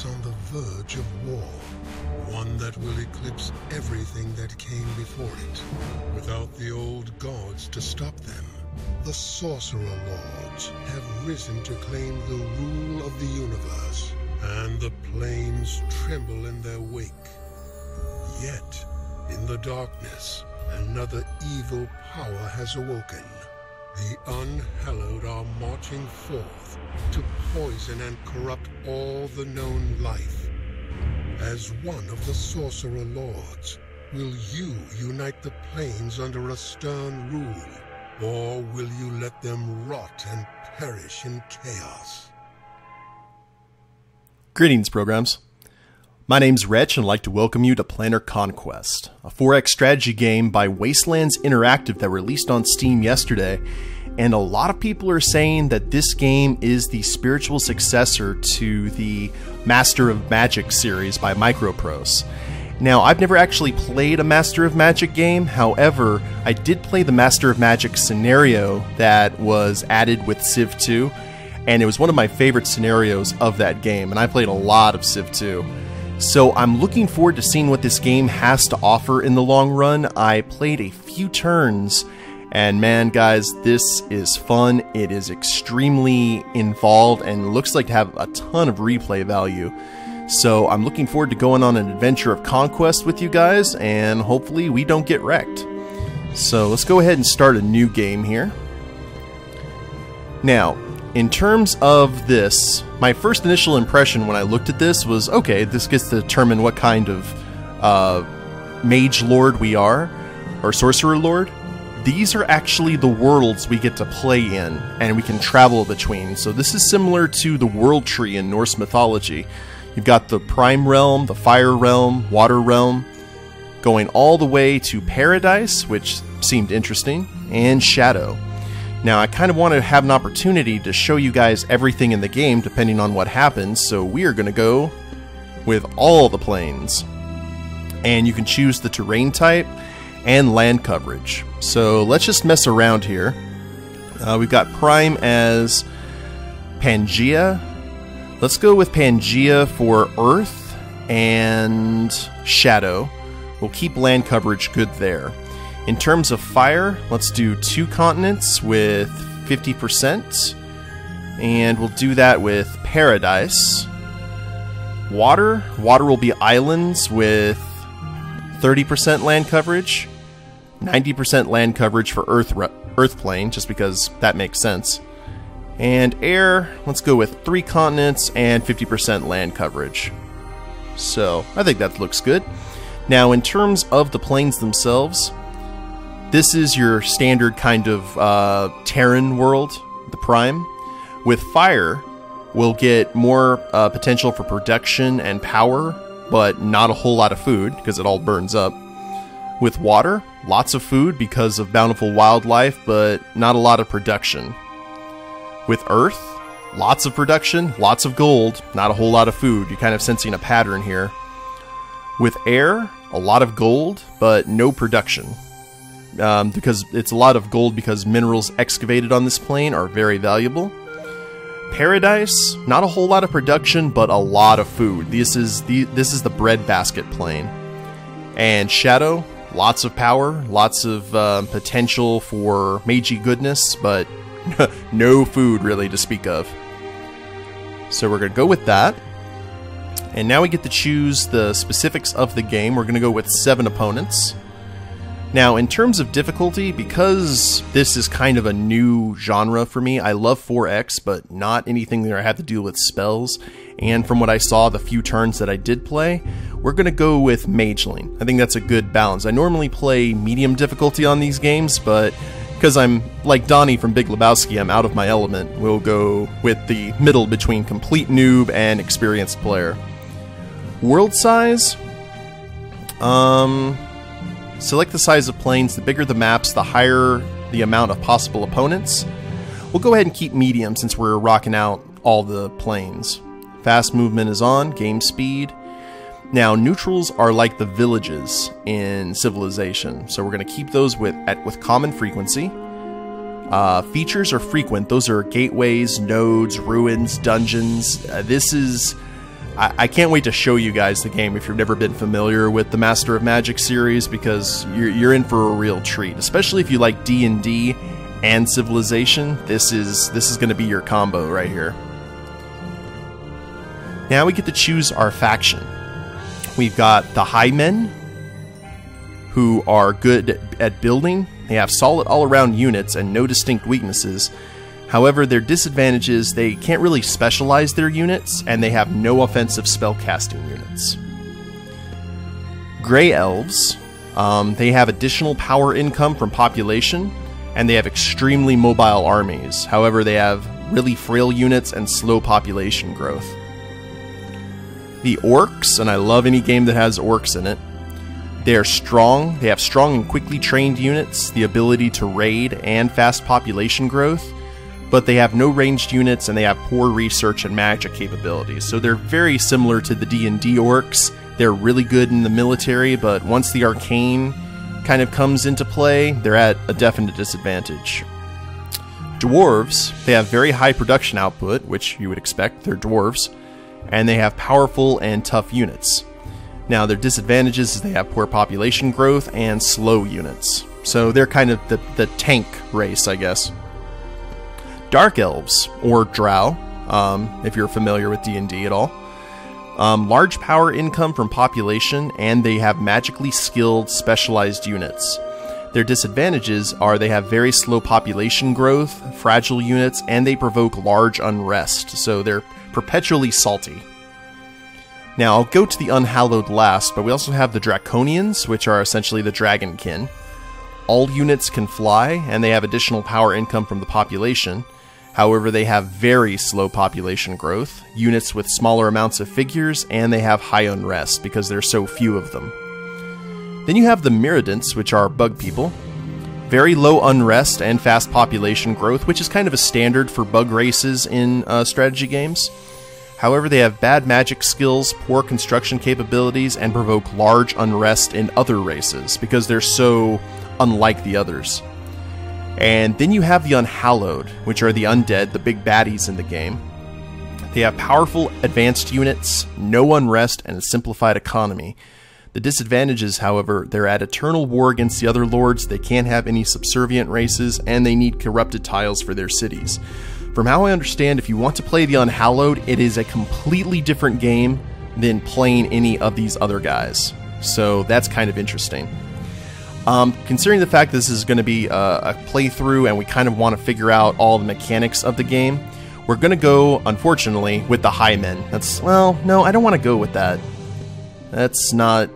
is on the verge of war. One that will eclipse everything that came before it. Without the old gods to stop them, the Sorcerer Lords have risen to claim the rule of the universe, and the planes tremble in their wake. Yet, in the darkness, another evil power has awoken. The unhallowed are marching forth to poison and corrupt all the known life. As one of the Sorcerer Lords, will you unite the planes under a stern rule, or will you let them rot and perish in chaos? Greetings, programs. My name's Wretch, and I'd like to welcome you to Planar Conquest, a 4X strategy game by Wastelands Interactive that released on Steam yesterday. And a lot of people are saying that this game is the spiritual successor to the Master of Magic series by Microprose. Now, I've never actually played a Master of Magic game, however, I did play the Master of Magic scenario that was added with Civ 2, and it was one of my favorite scenarios of that game, and I played a lot of Civ 2. So I'm looking forward to seeing what this game has to offer in the long run. I played a few turns, and man, guys, this is fun. It is extremely involved and looks like to have a ton of replay value. So I'm looking forward to going on an adventure of conquest with you guys, and hopefully we don't get wrecked. So let's go ahead and start a new game here. Now, in terms of this, my first initial impression when I looked at this was okay, this gets to determine what kind of uh, mage lord we are, or sorcerer lord. These are actually the worlds we get to play in and we can travel between. So, this is similar to the world tree in Norse mythology. You've got the prime realm, the fire realm, water realm, going all the way to paradise, which seemed interesting, and shadow. Now, I kind of want to have an opportunity to show you guys everything in the game depending on what happens, so we are going to go with all the planes. And you can choose the terrain type and land coverage. So let's just mess around here. Uh, we've got Prime as Pangea. Let's go with Pangea for Earth and Shadow. We'll keep land coverage good there. In terms of fire, let's do two continents with 50%. And we'll do that with Paradise. Water, water will be islands with 30% land coverage. 90% land coverage for Earth, Earth plane, just because that makes sense. And air, let's go with three continents and 50% land coverage. So, I think that looks good. Now, in terms of the planes themselves, this is your standard kind of uh, Terran world, the Prime. With fire, we'll get more uh, potential for production and power, but not a whole lot of food because it all burns up. With water, lots of food because of bountiful wildlife, but not a lot of production. With earth, lots of production, lots of gold, not a whole lot of food. You're kind of sensing a pattern here. With air, a lot of gold, but no production um, because it's a lot of gold because minerals excavated on this plane are very valuable. Paradise, not a whole lot of production, but a lot of food. This is the this is the breadbasket plane. And Shadow, lots of power, lots of uh, potential for Meiji goodness, but no food really to speak of. So we're gonna go with that. And now we get to choose the specifics of the game. We're gonna go with seven opponents. Now, in terms of difficulty, because this is kind of a new genre for me, I love 4X, but not anything that I have to do with spells. And from what I saw, the few turns that I did play, we're going to go with Mageling. I think that's a good balance. I normally play medium difficulty on these games, but because I'm like Donnie from Big Lebowski, I'm out of my element. We'll go with the middle between complete noob and experienced player. World size? Um, Select the size of planes. The bigger the maps, the higher the amount of possible opponents. We'll go ahead and keep medium since we're rocking out all the planes. Fast movement is on, game speed. Now, neutrals are like the villages in Civilization, so we're going to keep those with at with common frequency. Uh, features are frequent; those are gateways, nodes, ruins, dungeons. Uh, this is I, I can't wait to show you guys the game if you've never been familiar with the Master of Magic series because you're, you're in for a real treat, especially if you like D and Civilization. This is this is going to be your combo right here. Now we get to choose our faction. We've got the High Men, who are good at building. They have solid all around units and no distinct weaknesses. However, their disadvantage is they can't really specialize their units, and they have no offensive spellcasting units. Grey Elves, um, they have additional power income from population, and they have extremely mobile armies. However, they have really frail units and slow population growth. The Orcs, and I love any game that has orcs in it, they are strong, they have strong and quickly trained units, the ability to raid, and fast population growth, but they have no ranged units and they have poor research and magic capabilities. So they're very similar to the D&D orcs. They're really good in the military, but once the arcane kind of comes into play, they're at a definite disadvantage. Dwarves, they have very high production output, which you would expect, they're dwarves, and they have powerful and tough units. Now, their disadvantages is they have poor population growth and slow units. So they're kind of the, the tank race, I guess. Dark Elves, or Drow, um, if you're familiar with D&D at all. Um, large power income from population, and they have magically skilled specialized units. Their disadvantages are they have very slow population growth, fragile units, and they provoke large unrest, so they're perpetually salty. Now, I'll go to the Unhallowed last, but we also have the Draconians, which are essentially the Dragonkin. All units can fly, and they have additional power income from the population. However, they have very slow population growth, units with smaller amounts of figures, and they have high unrest because there's so few of them. Then you have the Myrmidons, which are bug people. Very low unrest and fast population growth, which is kind of a standard for bug races in uh, strategy games. However, they have bad magic skills, poor construction capabilities, and provoke large unrest in other races because they're so unlike the others. And then you have the Unhallowed, which are the undead, the big baddies in the game. They have powerful advanced units, no unrest, and a simplified economy. The disadvantages, however, they're at eternal war against the other lords, they can't have any subservient races, and they need corrupted tiles for their cities. From how I understand, if you want to play the Unhallowed, it is a completely different game than playing any of these other guys. So that's kind of interesting. Um, considering the fact this is going to be a, a playthrough and we kind of want to figure out all the mechanics of the game, we're going to go, unfortunately, with the high men. That's, well, no, I don't want to go with that. That's not...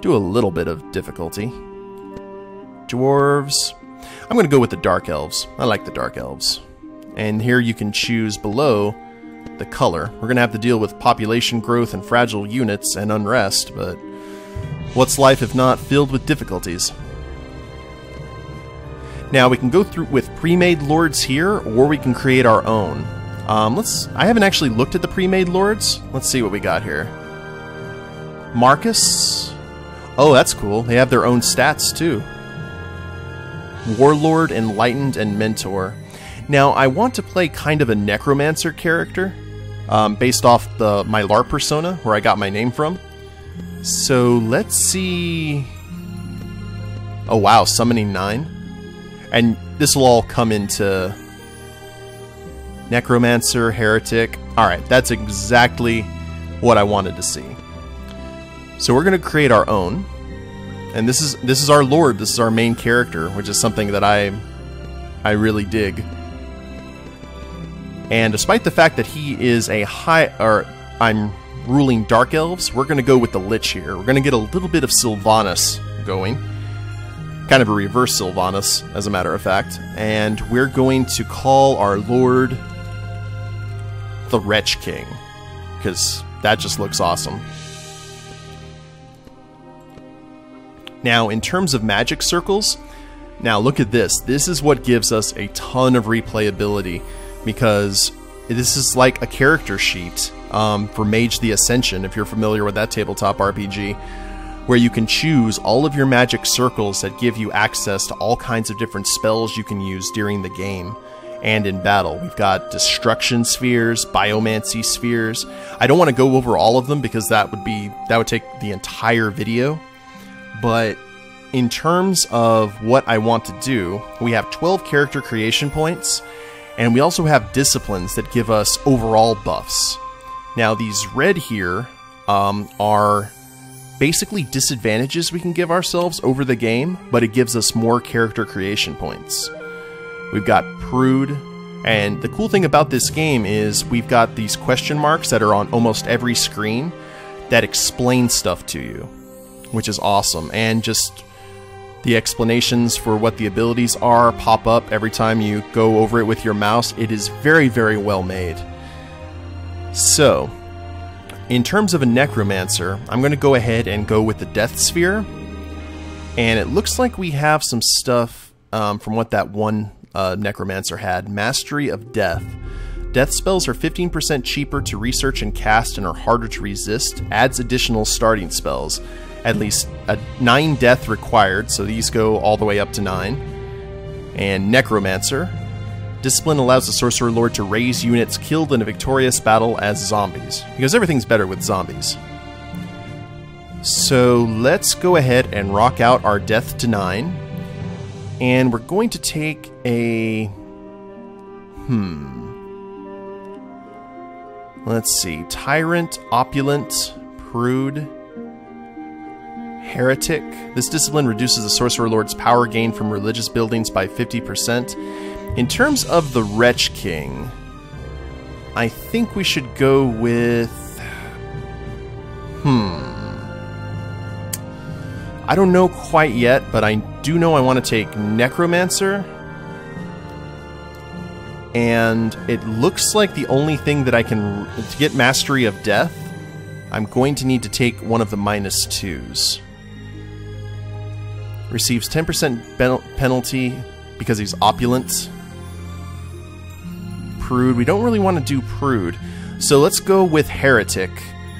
Do a little bit of difficulty. Dwarves. I'm going to go with the Dark Elves. I like the Dark Elves. And here you can choose below the color. We're going to have to deal with population growth and fragile units and unrest, but what's life if not filled with difficulties? Now we can go through with pre-made lords here, or we can create our own. Um, let's. I haven't actually looked at the pre-made lords. Let's see what we got here. Marcus. Oh, that's cool. They have their own stats too. Warlord, Enlightened, and Mentor. Now, I want to play kind of a necromancer character, um, based off the my LARP persona, where I got my name from. So let's see. Oh wow, summoning nine, and this will all come into necromancer, heretic. All right, that's exactly what I wanted to see. So we're going to create our own, and this is this is our lord. This is our main character, which is something that I I really dig. And despite the fact that he is a high, or I'm ruling Dark Elves, we're going to go with the Lich here. We're going to get a little bit of Sylvanas going. Kind of a reverse Sylvanas, as a matter of fact. And we're going to call our Lord the Wretch King. Because that just looks awesome. Now, in terms of magic circles, now look at this. This is what gives us a ton of replayability because this is like a character sheet um, for Mage the Ascension, if you're familiar with that tabletop RPG, where you can choose all of your magic circles that give you access to all kinds of different spells you can use during the game. and in battle. We've got destruction spheres, biomancy spheres. I don't want to go over all of them because that would be that would take the entire video. But in terms of what I want to do, we have 12 character creation points, and we also have disciplines that give us overall buffs. Now, these red here um, are basically disadvantages we can give ourselves over the game, but it gives us more character creation points. We've got Prude, and the cool thing about this game is we've got these question marks that are on almost every screen that explain stuff to you, which is awesome. And just the explanations for what the abilities are pop up every time you go over it with your mouse. It is very, very well made. So, in terms of a necromancer, I'm going to go ahead and go with the Death Sphere. And it looks like we have some stuff um, from what that one uh, necromancer had Mastery of Death. Death spells are 15% cheaper to research and cast and are harder to resist, adds additional starting spells at least a nine death required, so these go all the way up to nine. And Necromancer. Discipline allows the Sorcerer Lord to raise units killed in a victorious battle as zombies, because everything's better with zombies. So let's go ahead and rock out our Death to 9. And we're going to take a. Hmm. Let's see. Tyrant, Opulent, Prude, Heretic. This discipline reduces the Sorcerer Lord's power gain from religious buildings by 50%. In terms of the Wretch King, I think we should go with... Hmm... I don't know quite yet, but I do know I want to take Necromancer. And it looks like the only thing that I can... To get Mastery of Death, I'm going to need to take one of the minus twos receives 10% penalty because he's opulent. Prude, we don't really want to do Prude. So let's go with Heretic,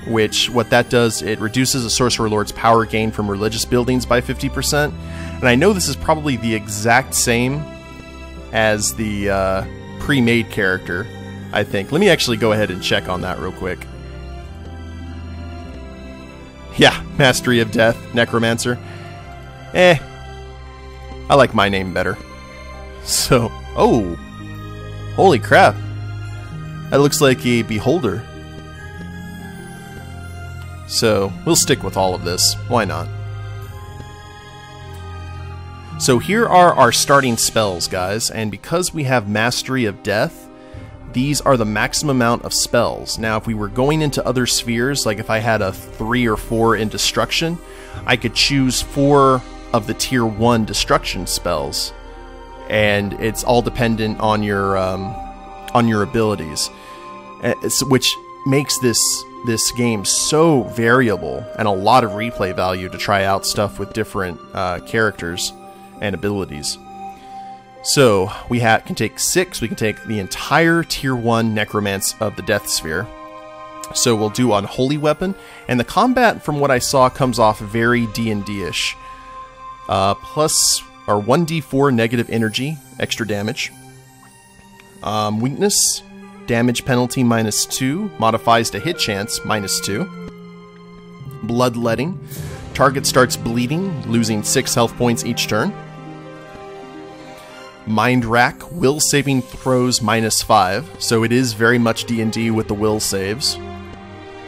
which what that does, it reduces a Sorcerer Lord's power gain from religious buildings by 50%. And I know this is probably the exact same as the uh, pre-made character, I think. Let me actually go ahead and check on that real quick. Yeah, Mastery of Death, Necromancer. Eh. I like my name better. So, oh. Holy crap. That looks like a beholder. So, we'll stick with all of this. Why not? So here are our starting spells, guys, and because we have Mastery of Death, these are the maximum amount of spells. Now, if we were going into other spheres, like if I had a 3 or 4 in Destruction, I could choose 4 of the tier 1 destruction spells and it's all dependent on your um, on your abilities it's, which makes this this game so variable and a lot of replay value to try out stuff with different uh, characters and abilities. So we can take six we can take the entire tier 1 necromance of the death sphere. So we'll do unholy weapon and the combat from what i saw comes off very d&d-ish uh, plus our 1d4 negative energy, extra damage. Um, weakness, damage penalty minus 2, modifies to hit chance minus 2. Bloodletting, target starts bleeding, losing 6 health points each turn. Mind Rack, will saving throws minus 5, so it is very much D&D with the will saves.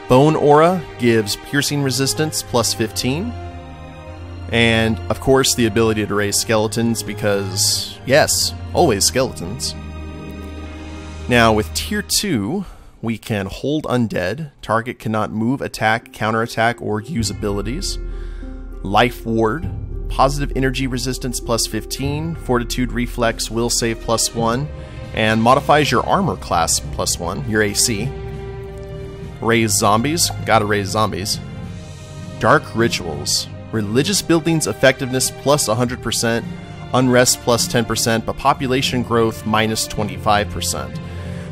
Bone Aura gives piercing resistance plus 15, and, of course, the ability to raise skeletons because, yes, always skeletons. Now, with Tier 2, we can hold undead. Target cannot move, attack, counterattack, or use abilities. Life Ward. Positive energy resistance plus 15. Fortitude reflex, will save plus 1. And modifies your armor class plus 1, your AC. Raise zombies. Gotta raise zombies. Dark Rituals religious buildings effectiveness plus 100%, unrest plus 10%, but population growth minus 25%.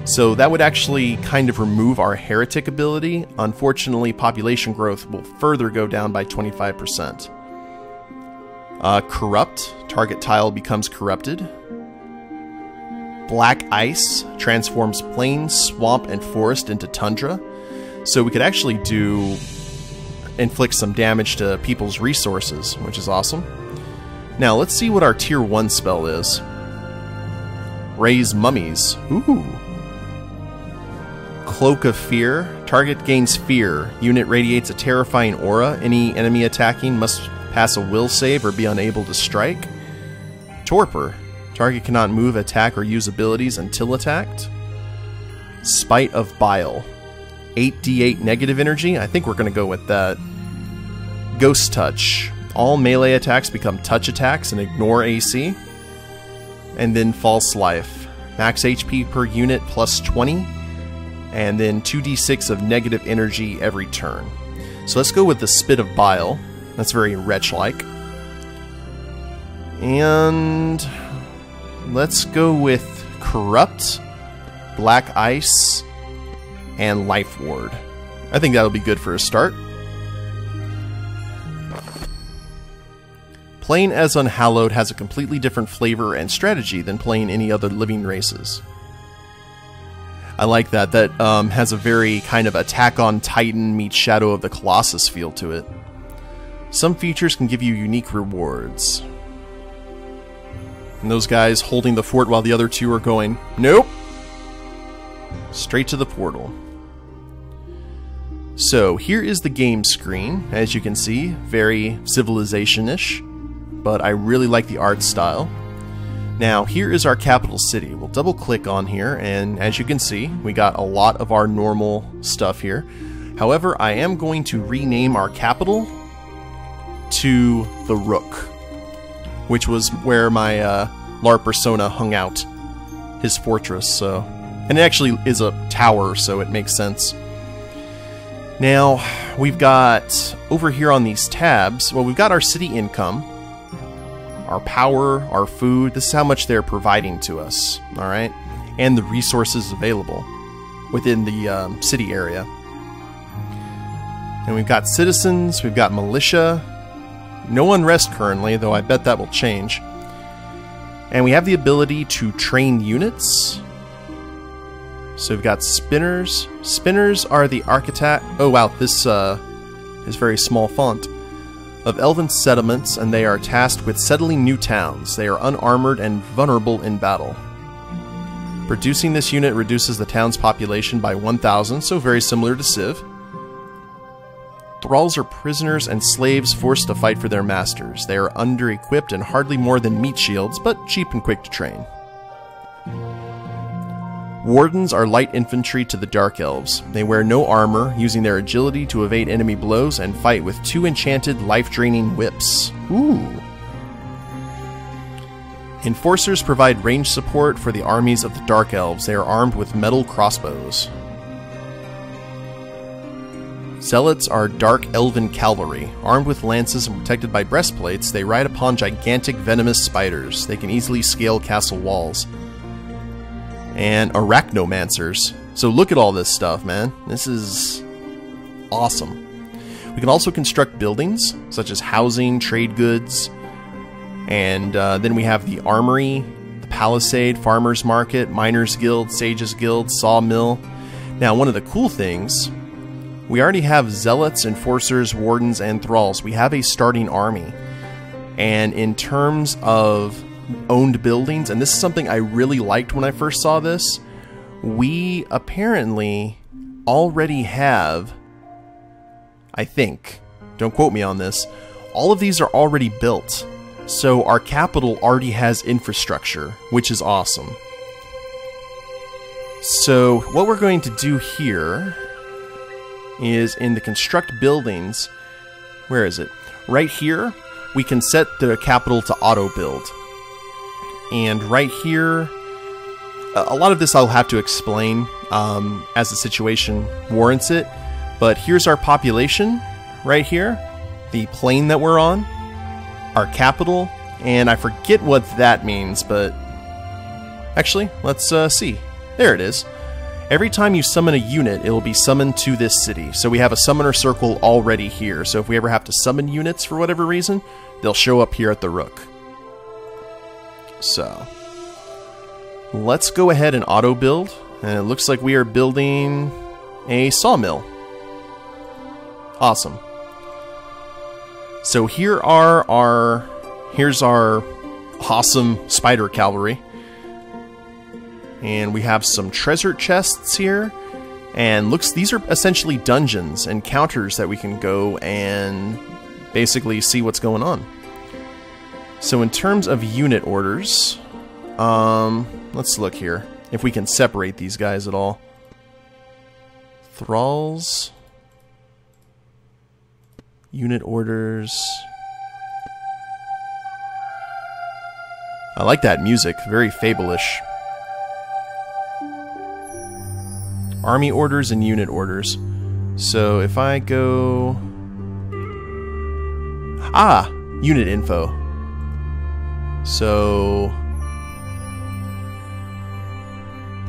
So that would actually kind of remove our heretic ability. Unfortunately, population growth will further go down by 25%. Uh, corrupt, target tile becomes corrupted. Black ice transforms plain, swamp, and forest into tundra. So we could actually do inflict some damage to people's resources, which is awesome. Now let's see what our tier 1 spell is. Raise mummies. Ooh. Cloak of Fear. Target gains fear. Unit radiates a terrifying aura. Any enemy attacking must pass a will save or be unable to strike. Torpor. Target cannot move, attack, or use abilities until attacked. Spite of Bile. 8d8 negative energy. I think we're going to go with that. Ghost Touch. All melee attacks become touch attacks and ignore AC. And then False Life. Max HP per unit plus 20. And then 2d6 of negative energy every turn. So let's go with the Spit of Bile. That's very wretch like. And let's go with Corrupt, Black Ice, and Life Ward. I think that'll be good for a start. Playing as Unhallowed has a completely different flavor and strategy than playing any other living races. I like that. That um, has a very kind of Attack on Titan meets Shadow of the Colossus feel to it. Some features can give you unique rewards. And those guys holding the fort while the other two are going, nope! Straight to the portal. So here is the game screen, as you can see, very civilization-ish, but I really like the art style. Now here is our capital city. We'll double click on here and as you can see we got a lot of our normal stuff here. However, I am going to rename our capital to the Rook, which was where my uh, LARP Persona hung out, his fortress. So, and it actually is a tower, so it makes sense. Now, we've got over here on these tabs, well, we've got our city income, our power, our food. This is how much they're providing to us, all right? And the resources available within the um, city area. And we've got citizens, we've got militia, no unrest currently, though I bet that will change. And we have the ability to train units. So we've got spinners. Spinners are the architect. Oh wow, this uh, is very small font. Of elven settlements, and they are tasked with settling new towns. They are unarmored and vulnerable in battle. Producing this unit reduces the town's population by 1,000, so very similar to Civ. Thralls are prisoners and slaves forced to fight for their masters. They are under-equipped and hardly more than meat shields, but cheap and quick to train. Wardens are light infantry to the Dark Elves. They wear no armor, using their agility to evade enemy blows and fight with two enchanted life-draining whips. Ooh. Enforcers provide range support for the armies of the Dark Elves. They are armed with metal crossbows. Zealots are dark elven cavalry. Armed with lances and protected by breastplates, they ride upon gigantic venomous spiders. They can easily scale castle walls. And arachnomancers. So look at all this stuff, man. This is awesome. We can also construct buildings, such as housing, trade goods, and uh, then we have the armory, the palisade, farmers market, miners guild, sages guild, sawmill. Now, one of the cool things we already have zealots, enforcers, wardens, and thralls. We have a starting army. And in terms of owned buildings, and this is something I really liked when I first saw this, we apparently already have, I think, don't quote me on this, all of these are already built. So our capital already has infrastructure, which is awesome. So what we're going to do here is in the construct buildings. Where is it? Right here, we can set the capital to auto build. And right here, a lot of this I'll have to explain um, as the situation warrants it. But here's our population right here, the plane that we're on, our capital, and I forget what that means, but actually, let's uh, see. There it is. Every time you summon a unit, it will be summoned to this city. So we have a summoner circle already here. So if we ever have to summon units for whatever reason, they'll show up here at the Rook. So, let's go ahead and auto build. And it looks like we are building a sawmill. Awesome. So here are our here's our awesome spider cavalry. And we have some treasure chests here. And looks these are essentially dungeons and counters that we can go and basically see what's going on. So in terms of unit orders, um, let's look here. If we can separate these guys at all. Thralls. Unit orders. I like that music, very fable-ish. Army orders and unit orders. So if I go... Ah! Unit info. So...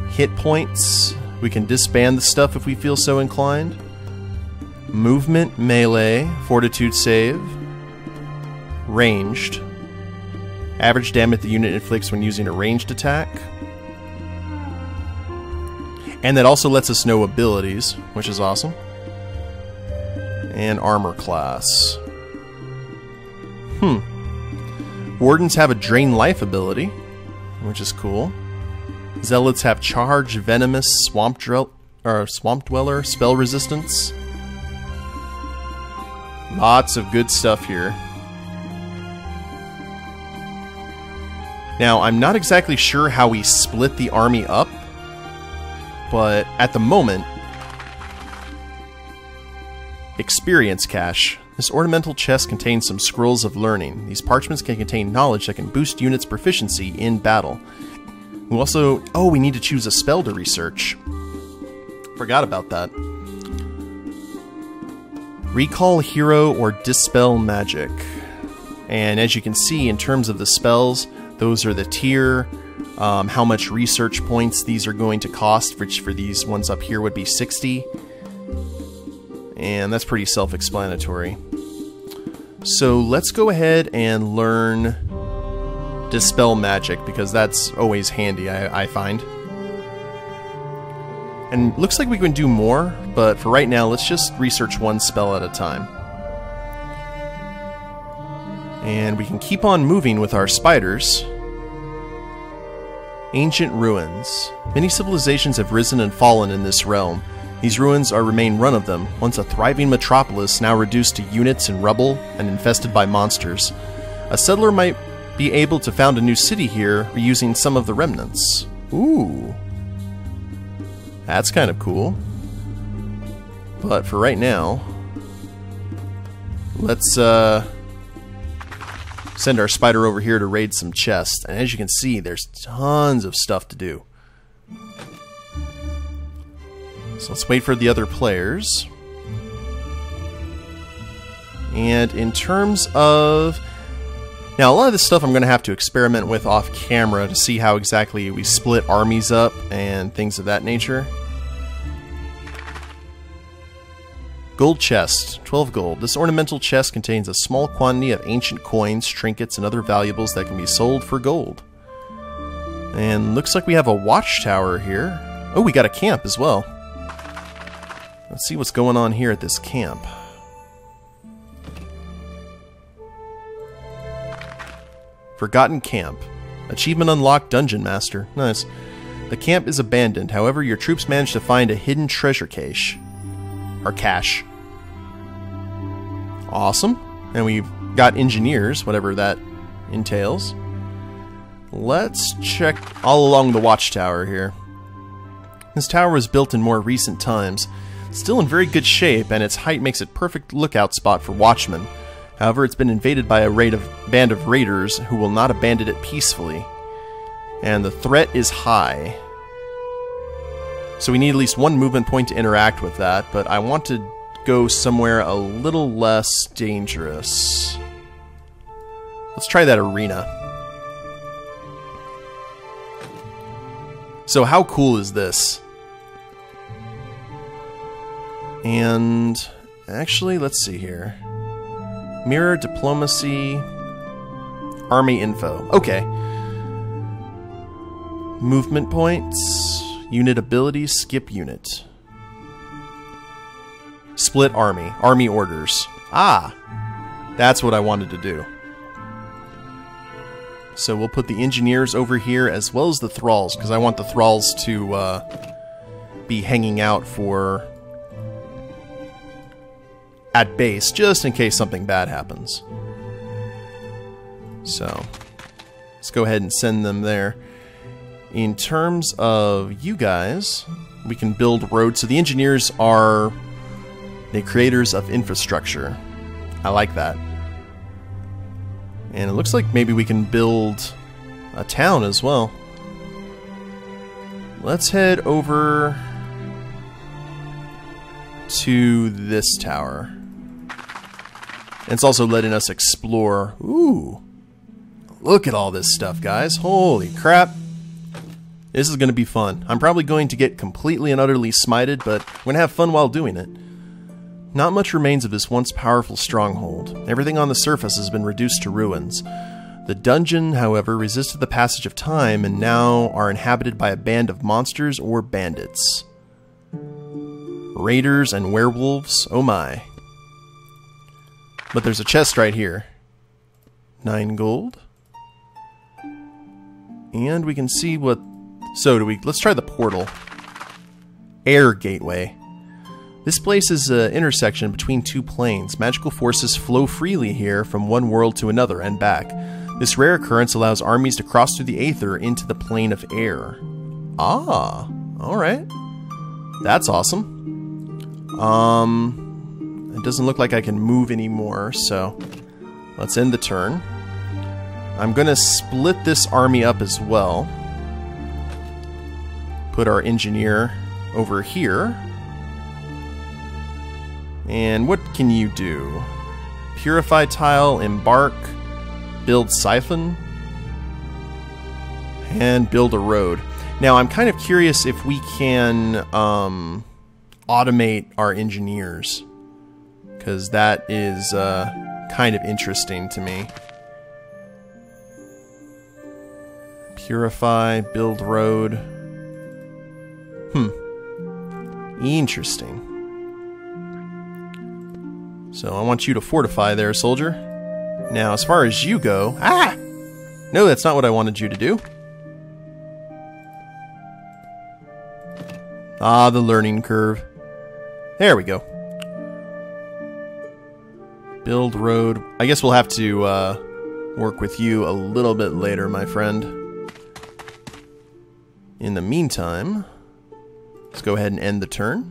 Hit points. We can disband the stuff if we feel so inclined. Movement, melee, fortitude save. Ranged. Average damage the unit inflicts when using a ranged attack. And that also lets us know abilities, which is awesome. And armor class. Hmm. Wardens have a drain life ability, which is cool. Zealots have charge, venomous, swamp, drill, or swamp dweller, spell resistance. Lots of good stuff here. Now, I'm not exactly sure how we split the army up, but at the moment, Experience Cache. This ornamental chest contains some scrolls of learning. These parchments can contain knowledge that can boost units' proficiency in battle. We also... Oh, we need to choose a spell to research. Forgot about that. Recall Hero or Dispel Magic. And as you can see, in terms of the spells, those are the tier, um, how much research points these are going to cost, which for these ones up here would be 60. And that's pretty self-explanatory. So let's go ahead and learn Dispel Magic, because that's always handy, I, I find. And looks like we can do more, but for right now, let's just research one spell at a time. And we can keep on moving with our spiders. Ancient Ruins. Many civilizations have risen and fallen in this realm. These ruins are remain run of them, once a thriving metropolis now reduced to units and rubble and infested by monsters. A settler might be able to found a new city here reusing some of the remnants. Ooh. That's kind of cool. But for right now, let's uh, send our spider over here to raid some chests. And as you can see, there's tons of stuff to do. So let's wait for the other players. And in terms of... Now, a lot of this stuff I'm going to have to experiment with off camera to see how exactly we split armies up and things of that nature. Gold chest, 12 gold. This ornamental chest contains a small quantity of ancient coins, trinkets, and other valuables that can be sold for gold. And looks like we have a watchtower here. Oh, we got a camp as well. Let's see what's going on here at this camp. Forgotten Camp. Achievement unlocked Dungeon Master. Nice. The camp is abandoned, however, your troops managed to find a hidden treasure cache. Or cache. Awesome. And we've got engineers, whatever that entails. Let's check all along the watchtower here. This tower was built in more recent times, still in very good shape, and its height makes it perfect lookout spot for watchmen. However, it's been invaded by a raid of, band of raiders who will not abandon it peacefully. And the threat is high. So we need at least one movement point to interact with that, but I want to go somewhere a little less dangerous. Let's try that arena. So how cool is this? And actually, let's see here. Mirror, diplomacy, army info. Okay. Movement points. Unit ability, skip unit. Split army. Army orders. Ah! That's what I wanted to do. So we'll put the engineers over here as well as the thralls, because I want the thralls to uh, be hanging out for at base, just in case something bad happens. So, let's go ahead and send them there. In terms of you guys, we can build roads. So the engineers are the creators of infrastructure. I like that. And it looks like maybe we can build a town as well. Let's head over to this tower. It's also letting us explore. Ooh. Look at all this stuff, guys. Holy crap. This is going to be fun. I'm probably going to get completely and utterly smited, but I'm going to have fun while doing it. Not much remains of this once powerful stronghold. Everything on the surface has been reduced to ruins. The dungeon, however, resisted the passage of time and now are inhabited by a band of monsters or bandits. Raiders and werewolves, oh my. But there's a chest right here. Nine gold. And we can see what so do we, let's try the portal. Air Gateway. This place is an intersection between two planes. Magical forces flow freely here from one world to another and back. This rare occurrence allows armies to cross through the aether into the plane of air. Ah, alright. That's awesome. Um, it doesn't look like I can move anymore, so let's end the turn. I'm going to split this army up as well put our engineer over here. And what can you do? Purify tile, embark, build siphon, and build a road. Now, I'm kind of curious if we can um, automate our engineers, because that is uh, kind of interesting to me. Purify, build road. Hmm. Interesting. So I want you to fortify there, soldier. Now, as far as you go... Ah! No, that's not what I wanted you to do. Ah, the learning curve. There we go. Build road. I guess we'll have to uh, work with you a little bit later, my friend. In the meantime, Let's go ahead and end the turn.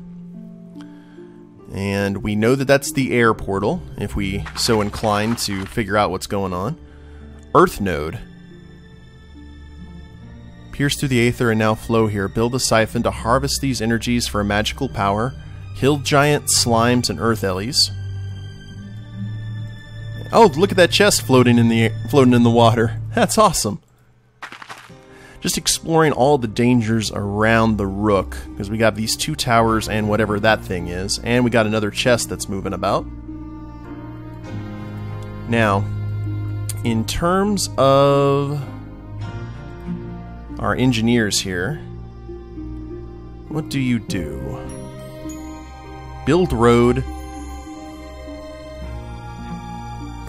And we know that that's the air portal, if we so inclined to figure out what's going on. Earth node. Pierce through the aether and now flow here. Build a siphon to harvest these energies for a magical power. Hill giant slimes and earth ellies. Oh, look at that chest floating in the floating in the water. That's awesome just exploring all the dangers around the Rook, because we got these two towers and whatever that thing is, and we got another chest that's moving about. Now, in terms of our engineers here, what do you do? Build road,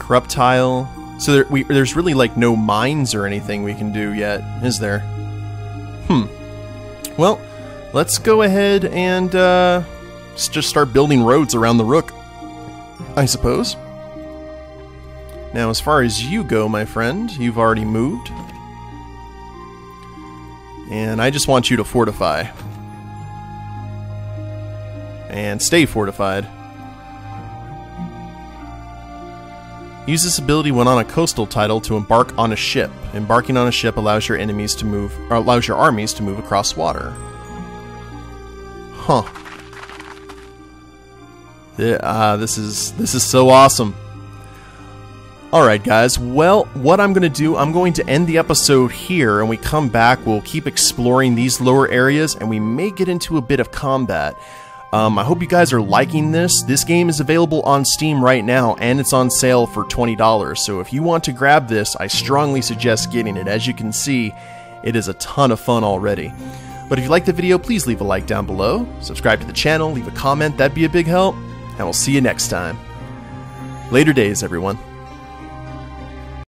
corrupt tile, so there, we, there's really like no mines or anything we can do yet, is there? Hmm. Well, let's go ahead and uh, just start building roads around the Rook, I suppose. Now, as far as you go, my friend, you've already moved. And I just want you to fortify. And stay fortified. Use this ability when on a coastal title to embark on a ship. Embarking on a ship allows your enemies to move, or allows your armies to move across water. Huh. Yeah, uh, this is this is so awesome. Alright guys, well, what I'm going to do, I'm going to end the episode here, and we come back, we'll keep exploring these lower areas, and we may get into a bit of combat. Um, I hope you guys are liking this. This game is available on Steam right now, and it's on sale for $20. So if you want to grab this, I strongly suggest getting it. As you can see, It is a ton of fun already. But if you liked the video, please leave a like down below, subscribe to the channel, leave a comment, that'd be a big help, and we'll see you next time. Later days, everyone.